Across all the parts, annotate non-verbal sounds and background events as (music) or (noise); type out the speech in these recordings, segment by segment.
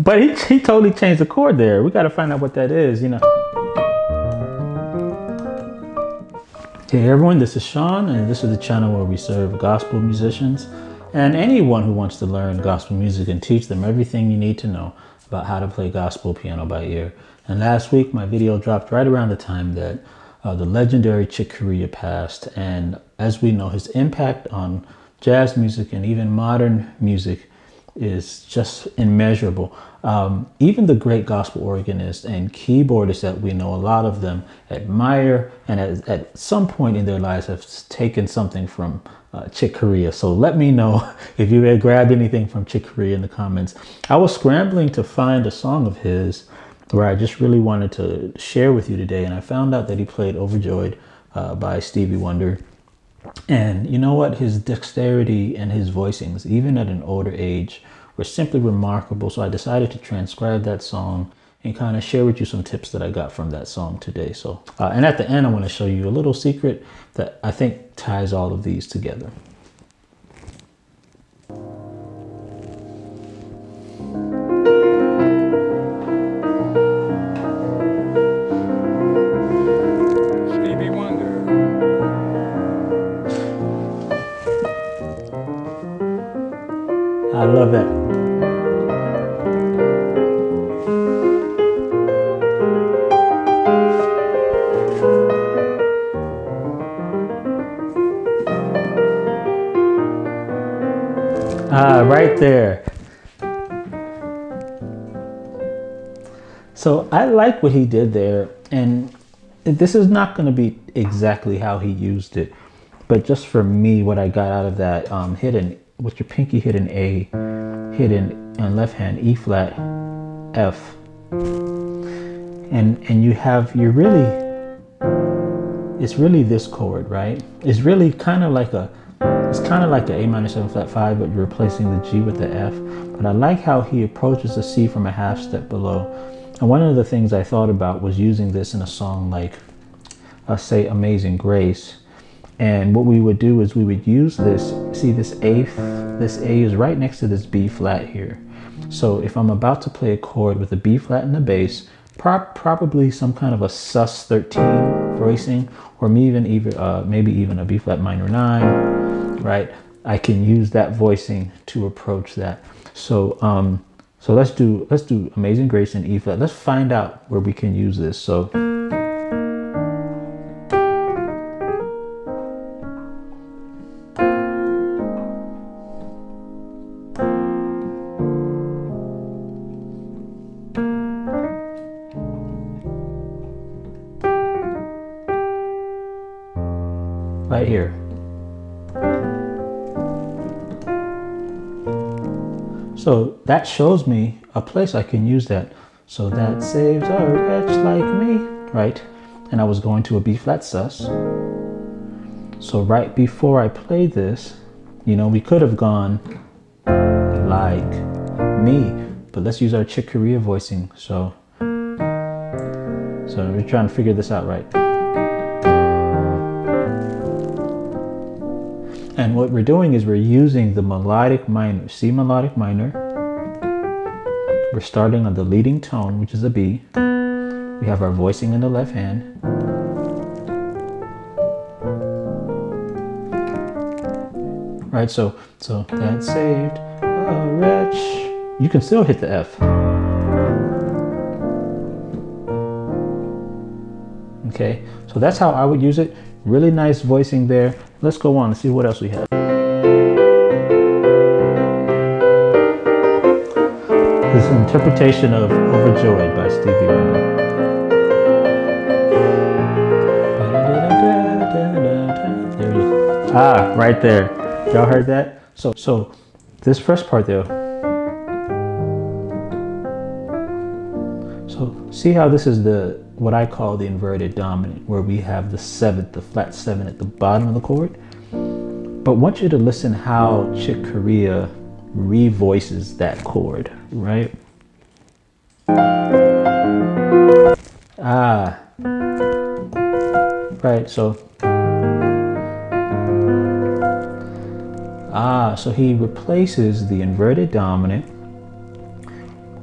but he, he totally changed the chord there. We got to find out what that is, you know. Hey everyone, this is Sean, and this is the channel where we serve gospel musicians and anyone who wants to learn gospel music and teach them everything you need to know about how to play gospel piano by ear. And last week, my video dropped right around the time that uh, the legendary Chick Corea passed. And as we know, his impact on jazz music and even modern music is just immeasurable. Um, even the great gospel organists and keyboardists that we know, a lot of them admire and at, at some point in their lives have taken something from uh, Chick Corea. So let me know (laughs) if you had grabbed anything from Chick Corea in the comments. I was scrambling to find a song of his where I just really wanted to share with you today. And I found out that he played Overjoyed uh, by Stevie Wonder. And you know what? His dexterity and his voicings, even at an older age, were simply remarkable. So I decided to transcribe that song and kind of share with you some tips that I got from that song today. So, uh, and at the end, I want to show you a little secret that I think ties all of these together. Ah, right there. So I like what he did there, and this is not going to be exactly how he used it, but just for me, what I got out of that um, hidden with your pinky hit an A, hit an on left hand E flat, F, and and you have you're really it's really this chord, right? It's really kind of like a it's kind of like the A minor 7 flat 5, but you're replacing the G with the F. But I like how he approaches the C from a half step below. And one of the things I thought about was using this in a song like, uh, say, Amazing Grace, and what we would do is we would use this, see this A, this A is right next to this B flat here. So if I'm about to play a chord with a B flat in the bass, pro probably some kind of a sus 13 voicing, or maybe even, even uh, maybe even a B flat minor nine, right? I can use that voicing to approach that. So, um, so let's do, let's do Amazing Grace in E flat. Let's find out where we can use this. So. Right here. So that shows me a place I can use that. So that saves a wretch like me, right? And I was going to a B flat sus. So right before I play this, you know, we could have gone like me, but let's use our Chick Corea voicing. So, so we're trying to figure this out right. And what we're doing is we're using the melodic minor, C melodic minor. We're starting on the leading tone, which is a B. We have our voicing in the left hand. Right, so so that saved a wretch. You can still hit the F. Okay, so that's how I would use it. Really nice voicing there. Let's go on and see what else we have. This is an interpretation of Overjoyed by Stevie Wonder. There. Ah, right there. Y'all heard that? So, so this first part though. So see how this is the what I call the inverted dominant, where we have the seventh, the flat seven at the bottom of the chord. But I want you to listen how Chick Corea revoices that chord, right? Ah, right, so, ah, so he replaces the inverted dominant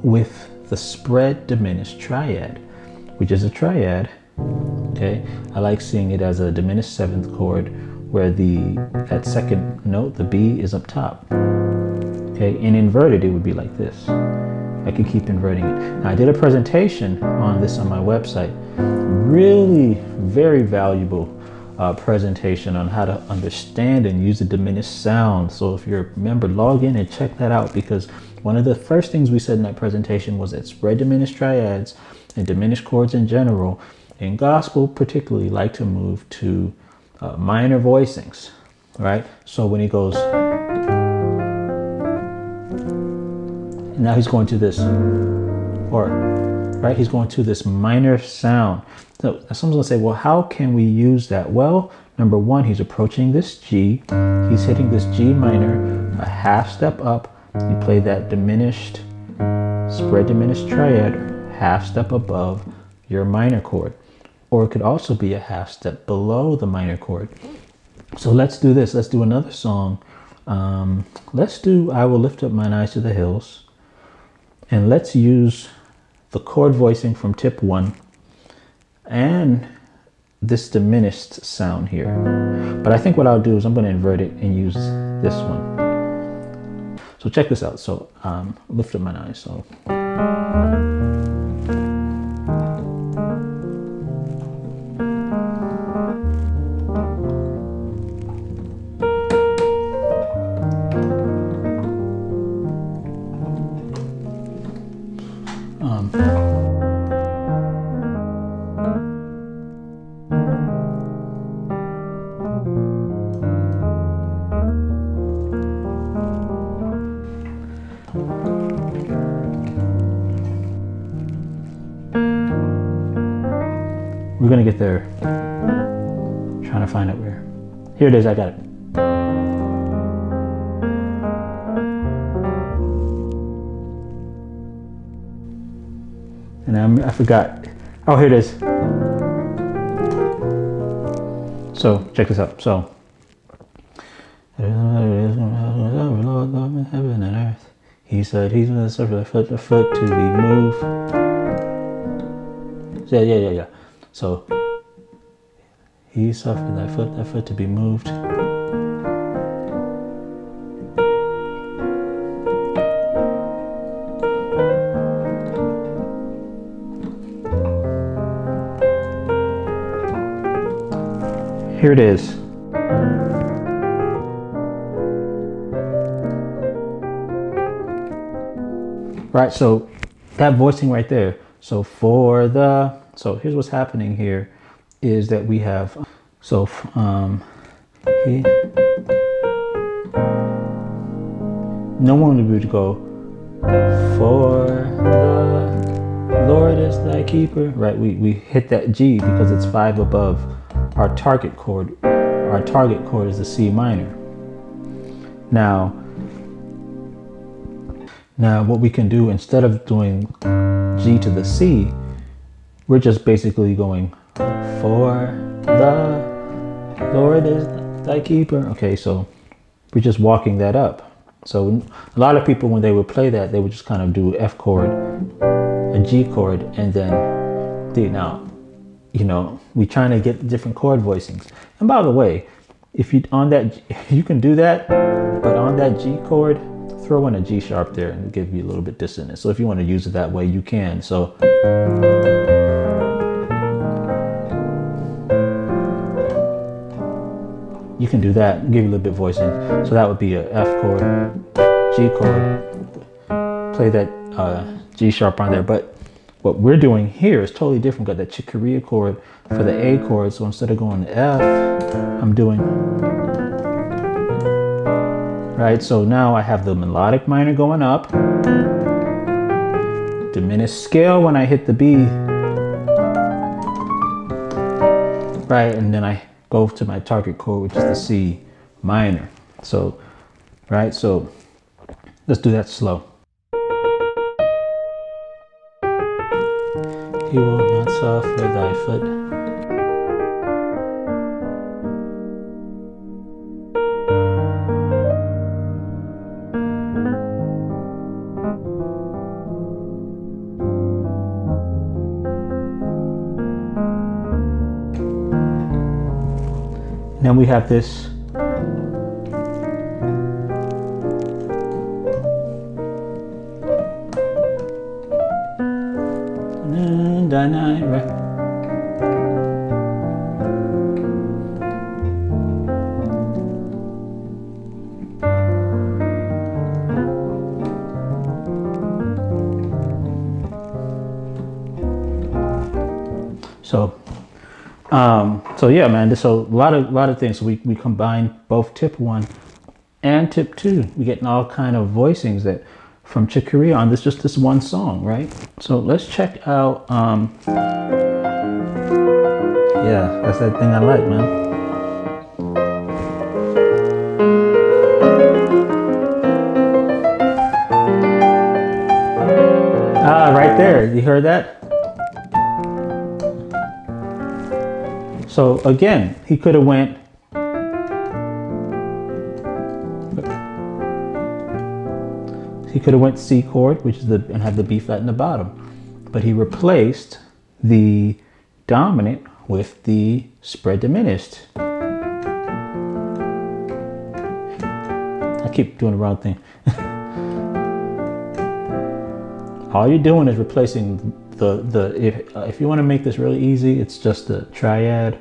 with the spread diminished triad, which is a triad. Okay, I like seeing it as a diminished seventh chord where the that second note, the B, is up top. Okay, in inverted, it would be like this. I can keep inverting it. Now, I did a presentation on this on my website. Really, very valuable uh, presentation on how to understand and use the diminished sound. So if you're a member, log in and check that out because one of the first things we said in that presentation was that spread diminished triads and diminished chords in general, in gospel particularly, like to move to uh, minor voicings, right? So when he goes, now he's going to this, or right, he's going to this minor sound. So someone's gonna say, well, how can we use that? Well, number one, he's approaching this G. He's hitting this G minor, a half step up. You play that diminished, spread diminished triad, half step above your minor chord. Or it could also be a half step below the minor chord. So let's do this. Let's do another song. Um, let's do I Will Lift Up Mine Eyes to the Hills. And let's use the chord voicing from tip one and this diminished sound here. But I think what I'll do is I'm going to invert it and use this one. So check this out. So um, lift up my eyes. So. Gonna get there. trying to find it where. Here it is, I got it. And I'm, I forgot. Oh, here it is. So check this out. So heaven and earth. He said he's gonna suffer foot to foot to be moved. Yeah, yeah, yeah, yeah. So he suffered thy foot, thy foot to be moved. Here it is. Right, so that voicing right there. So for the so here's what's happening here is that we have, so um, he, no one would be able to go, for the Lord is thy keeper, right? We, we hit that G because it's five above our target chord. Our target chord is the C minor. Now, now what we can do instead of doing G to the C, we're just basically going for the Lord is thy keeper. Okay, so we're just walking that up. So a lot of people, when they would play that, they would just kind of do F chord, a G chord, and then D. Now, you know, we're trying to get different chord voicings. And by the way, if you on that, (laughs) you can do that, but on that G chord, throw in a G sharp there and give you a little bit dissonance. So if you want to use it that way, you can. So. You can do that, give you a little bit voicing. So that would be a F chord, G chord, play that uh, G sharp on there. But what we're doing here is totally different. Got that Chick Corea chord for the A chord. So instead of going to F, I'm doing, right? So now I have the melodic minor going up, diminished scale when I hit the B, right? And then I go to my target chord, which is the C minor. So, right, so let's do that slow. He will not suffer thy foot. Have this. So, so yeah, man. So a lot of lot of things. We we combine both tip one and tip two. We getting all kind of voicings that from Chick Corea on this just this one song, right? So let's check out. Um, yeah, that's that thing I like, man. Ah, right there. You heard that? So again, he could have went he could have went C chord, which is the and had the B flat in the bottom, but he replaced the dominant with the spread diminished. I keep doing the wrong thing. (laughs) All you're doing is replacing the the if uh, if you want to make this really easy, it's just the triad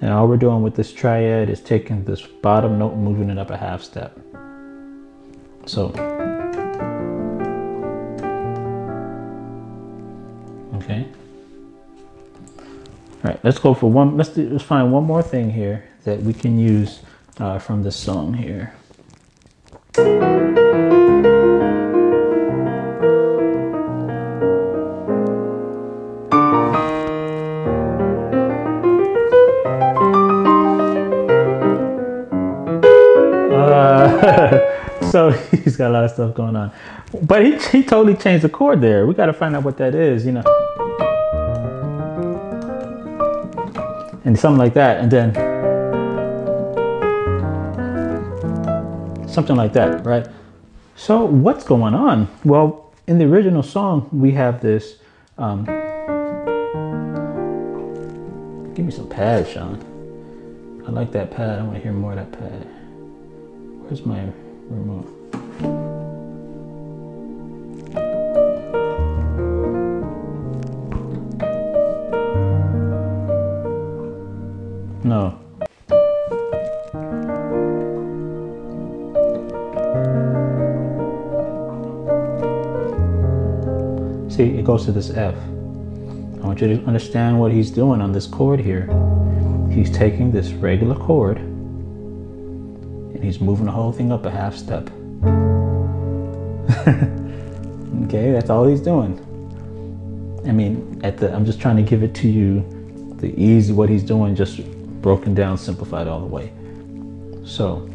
and all we're doing with this triad is taking this bottom note and moving it up a half step. So, okay. All right, let's go for one, let's, do, let's find one more thing here that we can use uh, from this song here. (laughs) he's got a lot of stuff going on. But he, he totally changed the chord there. We got to find out what that is, you know. And something like that. And then something like that, right? So what's going on? Well, in the original song, we have this. Um, give me some pad, Sean. I like that pad. I want to hear more of that pad. Where's my remote? No. See, it goes to this F. I want you to understand what he's doing on this chord here. He's taking this regular chord and he's moving the whole thing up a half step. (laughs) okay, that's all he's doing. I mean, at the I'm just trying to give it to you the easy what he's doing, just broken down, simplified all the way. So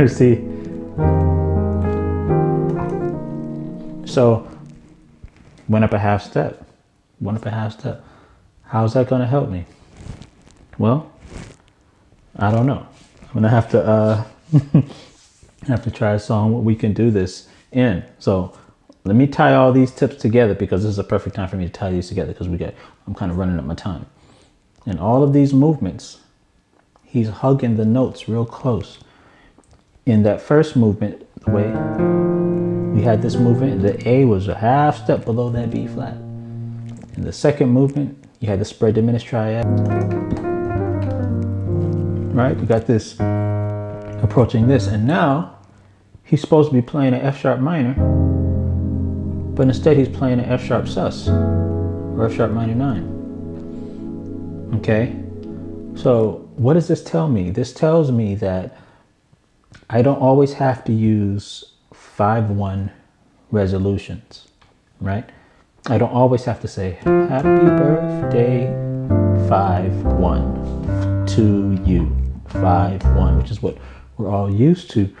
(laughs) see So went up a half step, went up a half step. How's that going to help me? Well, I don't know. I'm gonna have to uh, (laughs) have to try a song where we can do this in. So let me tie all these tips together because this is a perfect time for me to tie these together because we get I'm kind of running up my time. And all of these movements, he's hugging the notes real close. In that first movement, the way we had this movement, the A was a half step below that B flat. In the second movement, you had the spread diminished triad. Right, we got this approaching this, and now he's supposed to be playing an F sharp minor, but instead he's playing an F sharp sus, or F sharp minor 9. Okay, so what does this tell me? This tells me that I don't always have to use 5-1 resolutions, right? I don't always have to say, happy birthday 5-1 to you, 5-1, which is what we're all used to.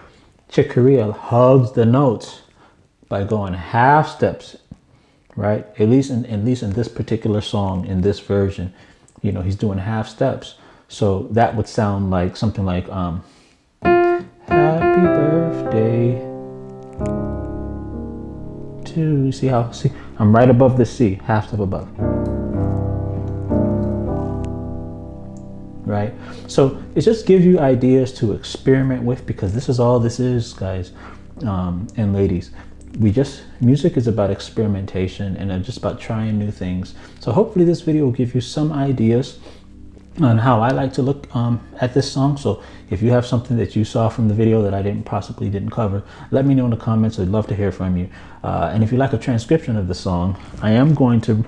Chick Corea hugs the notes by going half steps, right? At least in, at least in this particular song, in this version, you know, he's doing half steps. So that would sound like something like, um, Happy birthday to see how see I'm right above the C, half step above. Right? So it just gives you ideas to experiment with because this is all this is, guys um, and ladies. We just, music is about experimentation and just about trying new things. So hopefully this video will give you some ideas on how I like to look um, at this song. So if you have something that you saw from the video that I didn't possibly didn't cover, let me know in the comments. I'd love to hear from you. Uh, and if you like a transcription of the song, I am going to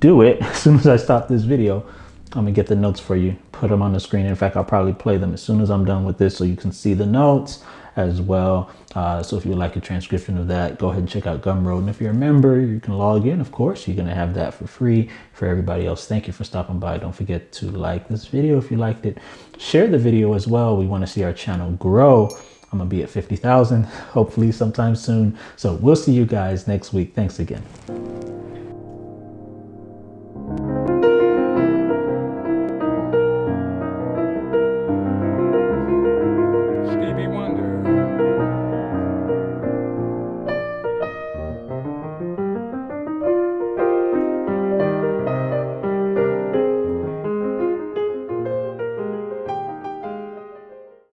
do it (laughs) as soon as I stop this video. I'm gonna get the notes for you, put them on the screen. In fact, I'll probably play them as soon as I'm done with this so you can see the notes as well. Uh, so if you would like a transcription of that, go ahead and check out Gumroad. And if you're a member, you can log in, of course. You're going to have that for free for everybody else. Thank you for stopping by. Don't forget to like this video if you liked it. Share the video as well. We want to see our channel grow. I'm going to be at 50,000 (laughs) hopefully sometime soon. So we'll see you guys next week. Thanks again.